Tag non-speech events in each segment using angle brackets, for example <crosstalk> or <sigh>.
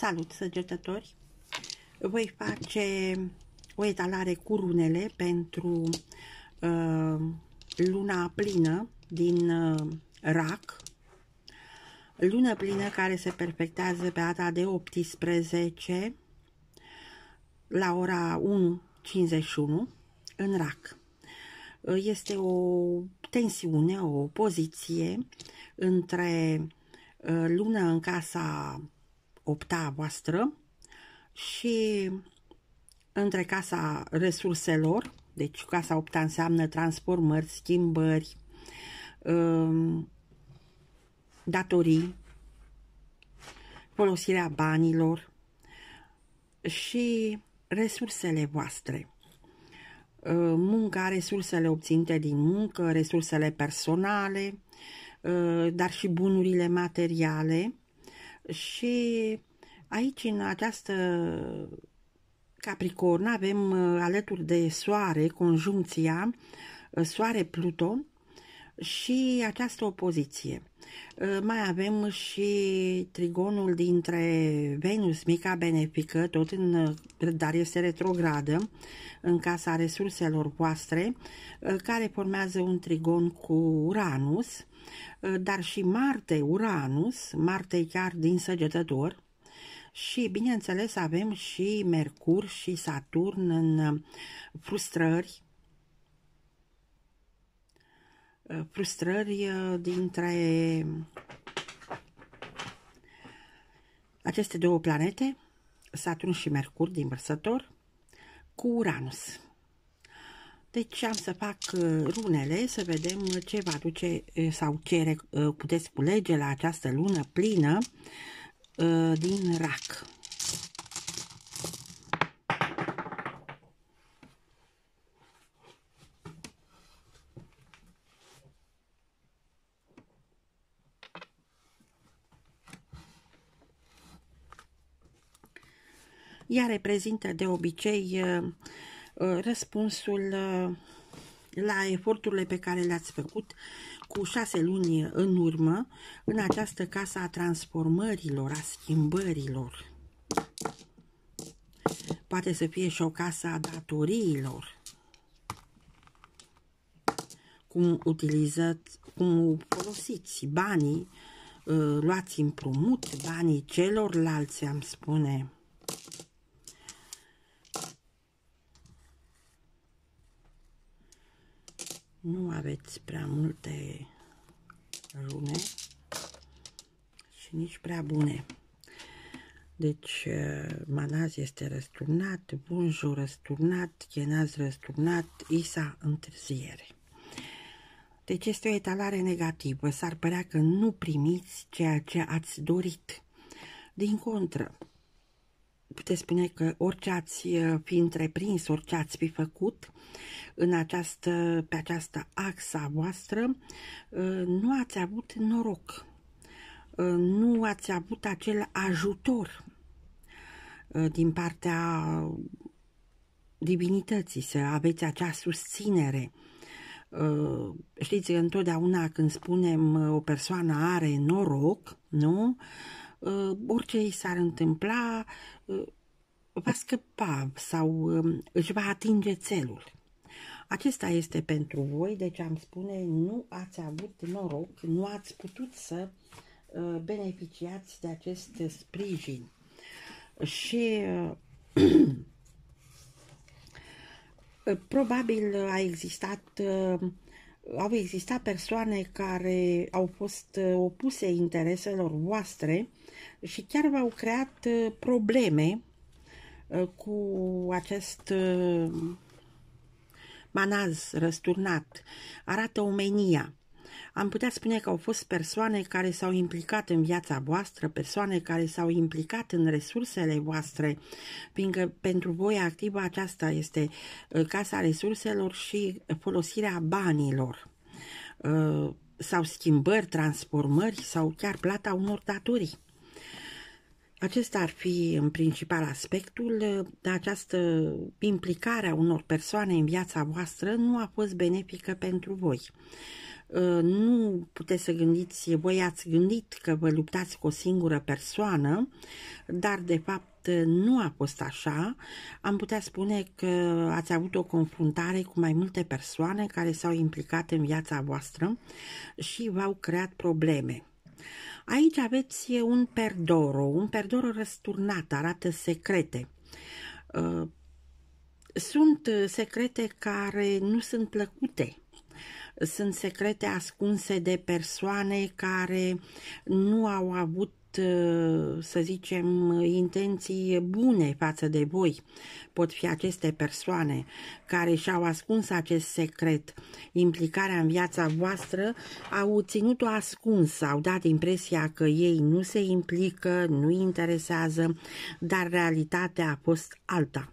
Salut, săgetători! Voi face o etalare cu runele pentru uh, luna plină din uh, RAC, lună plină care se perfectează pe data de 18 la ora 1.51 în RAC. Este o tensiune, o poziție între uh, lună în casa opta voastră și între casa resurselor, deci casa opta înseamnă transformări, schimbări, um, datorii, folosirea banilor și resursele voastre. Uh, munca, resursele obținute din muncă, resursele personale, uh, dar și bunurile materiale și aici, în această Capricorn, avem uh, alături de Soare, conjuncția uh, Soare-Pluto și această opoziție. Uh, mai avem și trigonul dintre Venus, mica benefică, tot în, dar este retrogradă, în casa resurselor voastre, care formează un trigon cu Uranus, Uh, dar și Marte, Uranus, Marte chiar din săgetător, și, bineînțeles, avem și Mercur și Saturn în uh, frustrări, uh, frustrări dintre aceste două planete, Saturn și Mercur din vărsător, cu Uranus. Deci am să fac uh, runele să vedem ce va duce uh, sau ce uh, puteți culege la această lună plină din rac. Ea reprezintă de obicei Uh, răspunsul uh, la eforturile pe care le-ați făcut cu șase luni în urmă în această casă a transformărilor, a schimbărilor. Poate să fie și o casă a datoriilor. Cum utilizați, cum folosiți banii, uh, luați împrumut banii celorlalți, am spune, nu aveți prea multe rune și nici prea bune. Deci, uh, manaz este răsturnat, bunjul răsturnat, chenaz răsturnat, isa întârziere. Deci este o etalare negativă. S-ar părea că nu primiți ceea ce ați dorit. Din contră, puteți spune că orice ați uh, fi întreprins, orice ați fi făcut în această, pe această axa voastră, uh, nu ați avut noroc, uh, nu ați avut acel ajutor din partea divinității, să aveți acea susținere. Știți, întotdeauna când spunem o persoană are noroc, nu? Uh, orice îi s-ar întâmpla, uh, va scăpa sau um, își va atinge țelul. Acesta este pentru voi, deci am spune, nu ați avut noroc, nu ați putut să uh, beneficiați de acest sprijin. Și <clears throat> probabil a existat au existat persoane care au fost uh, opuse intereselor voastre și chiar v-au creat uh, probleme uh, cu acest manaz răsturnat. Arată omenia. Am putea spune că au fost persoane care s-au implicat în viața voastră, persoane care s-au implicat în resursele voastre, fiindcă pentru voi activă aceasta este uh, casa resurselor și folosirea banilor uh, sau schimbări, transformări sau chiar plata unor datorii. Acesta ar fi în principal aspectul, dar această implicare a unor persoane în viața voastră nu a fost benefică pentru voi. Uh, nu puteți să gândiți, voi ați gândit că vă luptați cu o singură persoană, dar de fapt nu a fost așa. Am putea spune că ați avut o confruntare cu mai multe persoane care s-au implicat în viața voastră și v-au creat probleme. Aici aveți un perdoro, un perdoro răsturnat, arată secrete. Uh, sunt secrete care nu sunt plăcute, sunt secrete ascunse de persoane care nu au avut Uh, să zicem, intenții bune față de voi. Pot fi aceste persoane care și-au ascuns acest secret, implicarea în viața voastră, au ținut-o ascuns, au dat impresia că ei nu se implică, nu interesează, dar realitatea a fost alta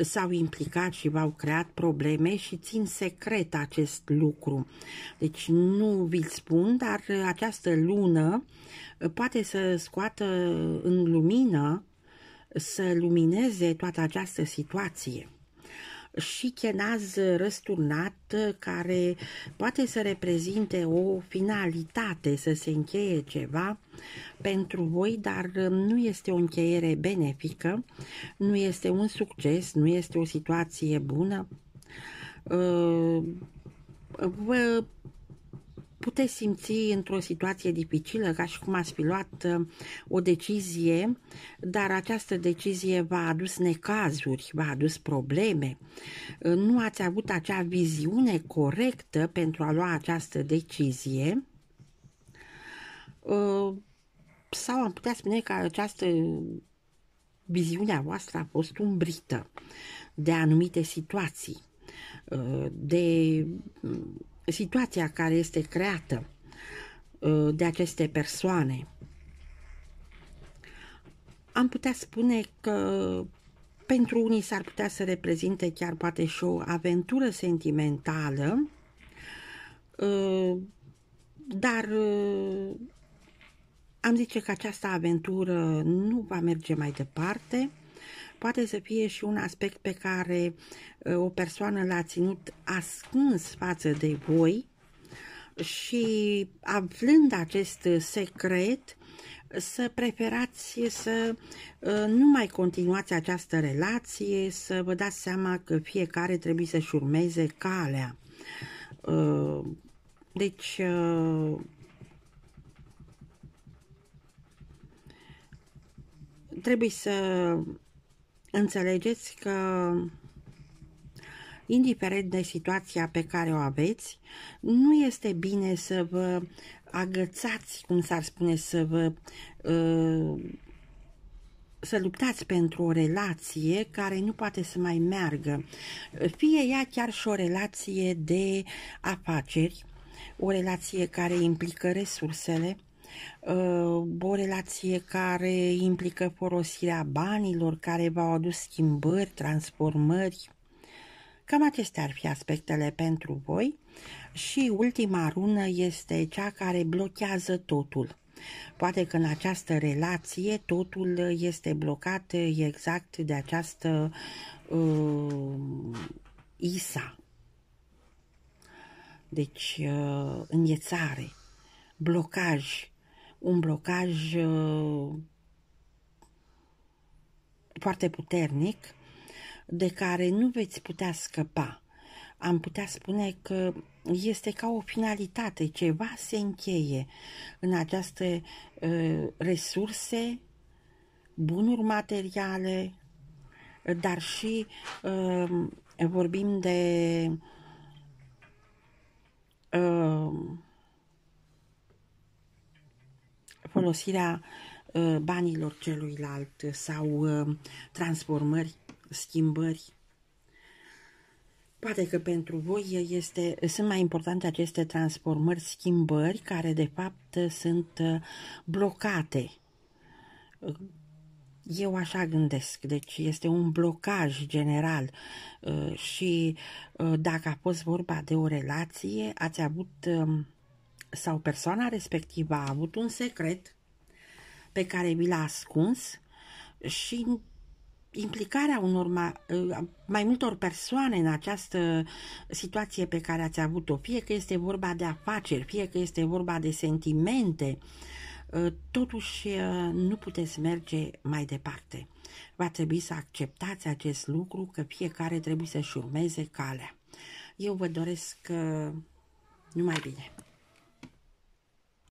s-au implicat și v-au creat probleme și țin secret acest lucru. Deci nu vi-l spun, dar această lună poate să scoată în lumină, să lumineze toată această situație și chenaz răsturnat care poate să reprezinte o finalitate, să se încheie ceva pentru voi, dar nu este o încheiere benefică, nu este un succes, nu este o situație bună. Vă puteți simți într-o situație dificilă, ca și cum ați fi luat uh, o decizie, dar această decizie v-a adus necazuri, v-a adus probleme. Uh, nu ați avut acea viziune corectă pentru a lua această decizie uh, sau am putea spune că această viziunea voastră a fost umbrită de anumite situații, de situația care este creată uh, de aceste persoane, am putea spune că pentru unii s-ar putea să reprezinte chiar poate și o aventură sentimentală, uh, dar uh, am zice că această aventură nu va merge mai departe, poate să fie și un aspect pe care uh, o persoană l-a ținut ascuns față de voi și aflând acest secret, să preferați să uh, nu mai continuați această relație, să vă dați seama că fiecare trebuie să-și urmeze calea. Uh, deci, trebuie să Înțelegeți că indiferent de situația pe care o aveți, nu este bine să vă agățați, cum s-ar spune, să vă uh, să luptați pentru o relație care nu poate să mai meargă. Fie ea chiar și o relație de afaceri, o relație care implică resursele, Uh, o relație care implică folosirea banilor, care v-au adus schimbări, transformări. Cam acestea ar fi aspectele pentru voi. Și ultima rună este cea care blochează totul. Poate că în această relație totul este blocat exact de această uh, Isa. Deci, uh, înghețare, blocaj, un blocaj uh, foarte puternic de care nu veți putea scăpa. Am putea spune că este ca o finalitate, ceva se încheie în aceste uh, resurse, bunuri materiale, dar și uh, vorbim de uh, folosirea uh, banilor celuilalt sau uh, transformări, schimbări. Poate că pentru voi este, sunt mai importante aceste transformări, schimbări, care de fapt sunt uh, blocate. Eu așa gândesc, deci este un blocaj general și dacă a fost vorba de o relație, ați avut um, sau persoana respectivă a avut un secret pe care vi l-a ascuns și implicarea unor mai, uh, mai multor persoane în această situație pe care ați avut-o, fie că este vorba de afaceri, fie că este vorba de sentimente, uh, totuși uh, nu puteți merge mai departe. Va trebui să acceptați acest lucru, că fiecare trebuie să-și urmeze calea. Eu vă doresc numai bine.